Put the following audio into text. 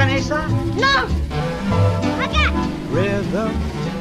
No! Rhythm.